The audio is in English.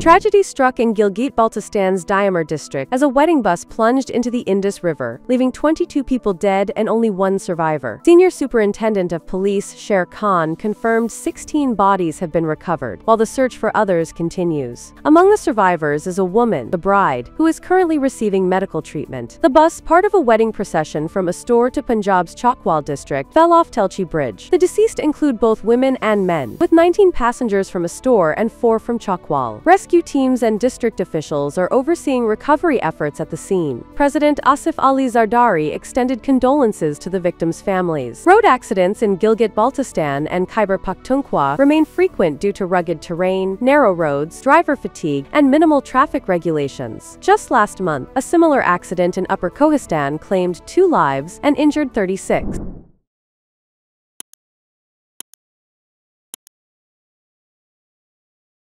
Tragedy struck in Gilgit-Baltistan's Diamer district as a wedding bus plunged into the Indus River, leaving 22 people dead and only one survivor. Senior Superintendent of Police Sher Khan confirmed 16 bodies have been recovered, while the search for others continues. Among the survivors is a woman, the bride, who is currently receiving medical treatment. The bus, part of a wedding procession from Astore to Punjab's Chakwal district, fell off Telchi Bridge. The deceased include both women and men, with 19 passengers from Astore and 4 from Chakwal. Rescue teams and district officials are overseeing recovery efforts at the scene. President Asif Ali Zardari extended condolences to the victims' families. Road accidents in Gilgit-Baltistan and Khyber Pakhtunkhwa remain frequent due to rugged terrain, narrow roads, driver fatigue, and minimal traffic regulations. Just last month, a similar accident in Upper Kohistan claimed two lives and injured 36.